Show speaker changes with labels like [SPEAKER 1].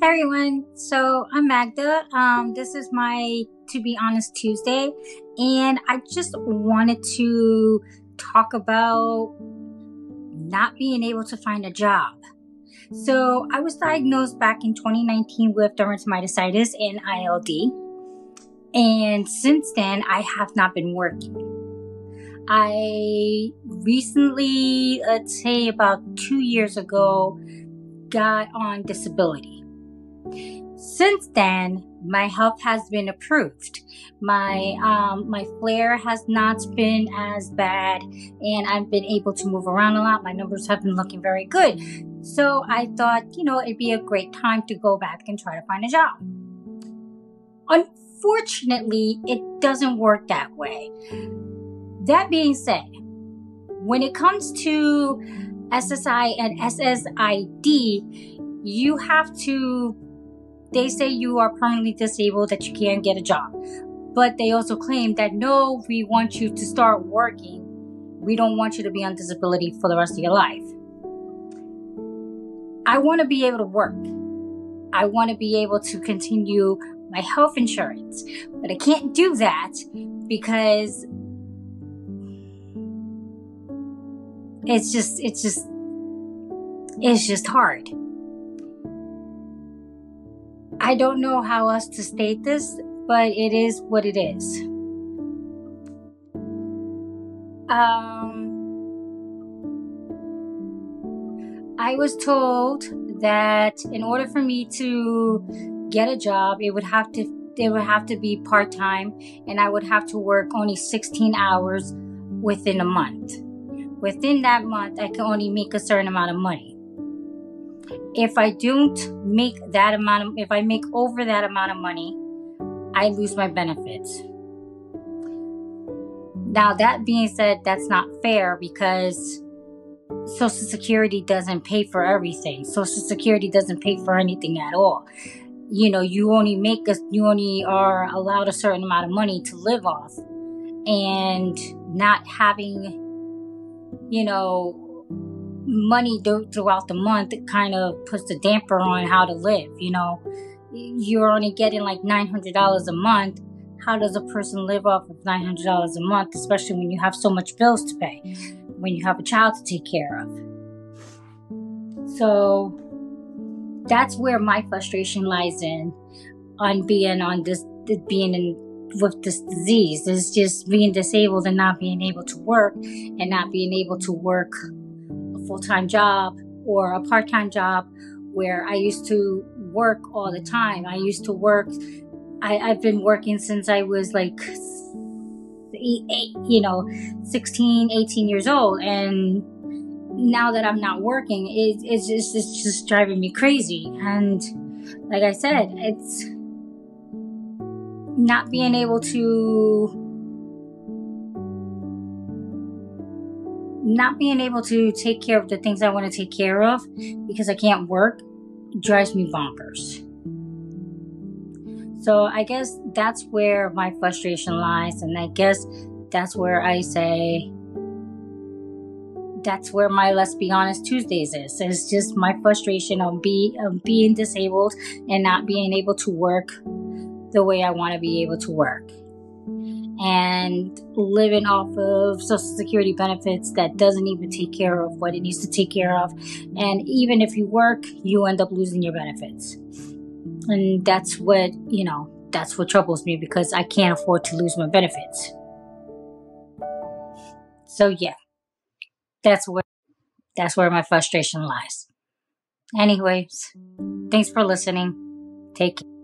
[SPEAKER 1] Hey everyone, so I'm Magda. Um, this is my To Be Honest Tuesday, and I just wanted to talk about not being able to find a job. So I was diagnosed back in 2019 with dermatomyositis and ILD, and since then I have not been working. I recently, let's say about two years ago, got on disability. Since then, my health has been approved. My um, my flare has not been as bad, and I've been able to move around a lot. My numbers have been looking very good. So I thought, you know, it'd be a great time to go back and try to find a job. Unfortunately, it doesn't work that way. That being said, when it comes to SSI and SSID, you have to they say you are permanently disabled, that you can't get a job. But they also claim that no, we want you to start working. We don't want you to be on disability for the rest of your life. I want to be able to work. I want to be able to continue my health insurance. But I can't do that because it's just, it's just, it's just hard. I don't know how else to state this, but it is what it is. Um, I was told that in order for me to get a job, it would have to it would have to be part time, and I would have to work only 16 hours within a month. Within that month, I can only make a certain amount of money if I don't make that amount of, if I make over that amount of money, I lose my benefits. Now, that being said, that's not fair because Social Security doesn't pay for everything. Social Security doesn't pay for anything at all. You know, you only make a, you only are allowed a certain amount of money to live off. And not having, you know, money throughout the month kind of puts a damper on how to live. You know, you're only getting like $900 a month. How does a person live off of $900 a month, especially when you have so much bills to pay, when you have a child to take care of? So that's where my frustration lies in on being on this, being in with this disease is just being disabled and not being able to work and not being able to work full time job or a part time job where I used to work all the time. I used to work, I, I've been working since I was like, eight, eight, you know, 16, 18 years old. And now that I'm not working, it, it's, just, it's just driving me crazy. And like I said, it's not being able to not being able to take care of the things I want to take care of because I can't work drives me bonkers. So I guess that's where my frustration lies, and I guess that's where I say that's where my let's be honest Tuesdays is. It's just my frustration of be of being disabled and not being able to work the way I want to be able to work and living off of social security benefits that doesn't even take care of what it needs to take care of. And even if you work you end up losing your benefits. And that's what you know that's what troubles me because i can't afford to lose my benefits. So yeah that's where that's where my frustration lies. Anyways thanks for listening. Take care